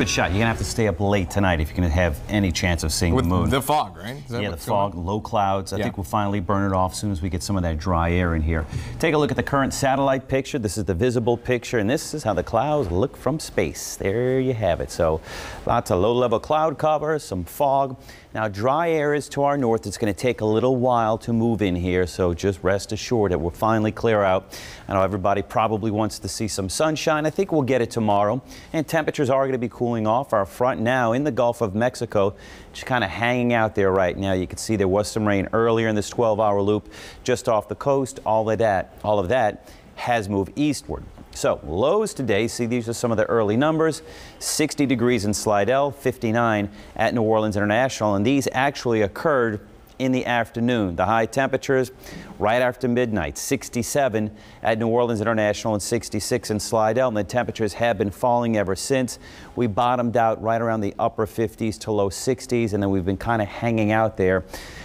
good shot. You're going to have to stay up late tonight if you're going to have any chance of seeing With the moon. the fog, right? Yeah, the fog, on? low clouds. I Yeah. think we'll finally burn it off as soon as we get some of that dry air in here. Take a look at the current satellite picture. This is the visible picture, and this is how the clouds look from space. There you have it. So lots of low-level cloud cover, some fog. Now, dry air is to our north. It's going to take a little while to move in here, so just rest assured it will finally clear out. I know everybody probably wants to see some sunshine. I think we'll get it tomorrow. And temperatures are going to be cooling off. Our front now in the Gulf of Mexico, just kind of hanging out there right now. You can see there was some rain earlier in this 12-hour loop just off the coast. All of that, all of that has moved eastward. So lows today, see these are some of the early numbers. 60 degrees in Slidell, 59 at New Orleans International, and these actually occurred in the afternoon. The high temperatures right after midnight, 67 at New Orleans International and 66 in Slidell. And the temperatures have been falling ever since. We bottomed out right around the upper 50s to low 60s, and then we've been kind of hanging out there.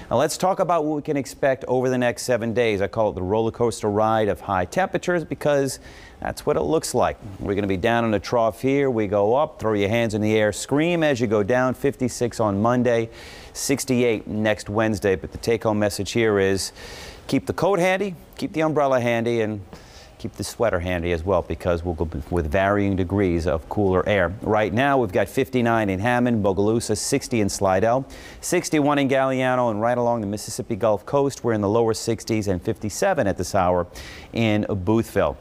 Now let's talk about what we can expect over the next seven days. I call it the roller coaster ride of high temperatures because that's what it looks like. We're going to be down in a trough here. We go up, throw your hands in the air, scream as you go down. 56 on Monday, 68 next Wednesday. But the take home message here is keep the coat handy, keep the umbrella handy, and keep the sweater handy as well because we'll go with varying degrees of cooler air. Right now, we've got 59 in Hammond, Bogalusa, 60 in Slidell, 61 in Galliano, and right along the Mississippi Gulf Coast, we're in the lower 60s and 57 at this hour in Boothville.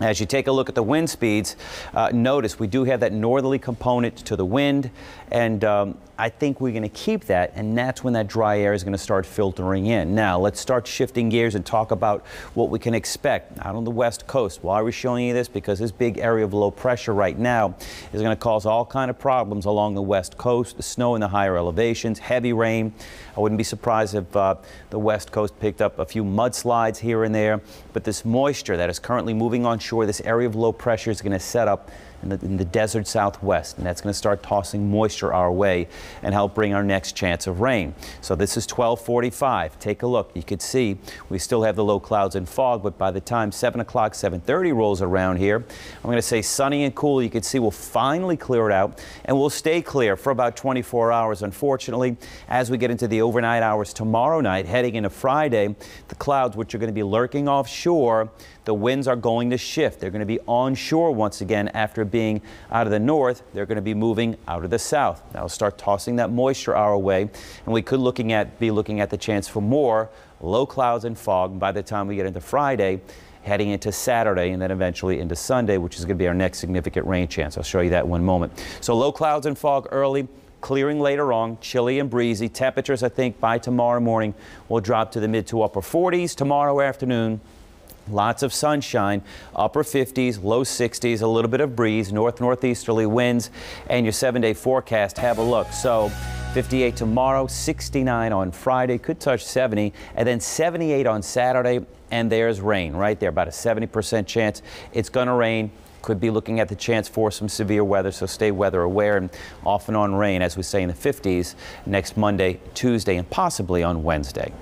As you take a look at the wind speeds, uh, notice we do have that northerly component to the wind, and um, I think we're going to keep that, and that's when that dry air is going to start filtering in. Now, let's start shifting gears and talk about what we can expect out on the west coast. Why are we showing you this? Because this big area of low pressure right now is going to cause all kind of problems along the west coast, the snow in the higher elevations, heavy rain. I wouldn't be surprised if uh, the west coast picked up a few mudslides here and there, but this moisture that is currently moving on shore, this area of low pressure is going to set up in the, in the desert southwest, and that's going to start tossing moisture our way and help bring our next chance of rain. So this is 1245. Take a look. You can see we still have the low clouds and fog, but by the time 7 o'clock, 7.30 rolls around here, I'm going to say sunny and cool. You can see we'll finally clear it out, and we'll stay clear for about 24 hours. Unfortunately, as we get into the overnight hours tomorrow night, heading into Friday, the clouds, which are going to be lurking offshore, the winds are going to shift. They're going to be onshore once again after being out of the north. They're going to be moving out of the south. That'll start tossing that moisture our way, and we could looking at be looking at the chance for more low clouds and fog by the time we get into Friday heading into Saturday and then eventually into Sunday, which is going to be our next significant rain chance. I'll show you that in one moment. So low clouds and fog early, clearing later on, chilly and breezy. Temperatures, I think, by tomorrow morning will drop to the mid to upper 40s. Tomorrow afternoon, Lots of sunshine, upper 50s, low 60s, a little bit of breeze, north northeasterly winds, and your seven day forecast. Have a look. So 58 tomorrow, 69 on Friday, could touch 70, and then 78 on Saturday, and there's rain right there, about a 70% chance it's going to rain. Could be looking at the chance for some severe weather, so stay weather aware and off and on rain, as we say in the 50s, next Monday, Tuesday, and possibly on Wednesday.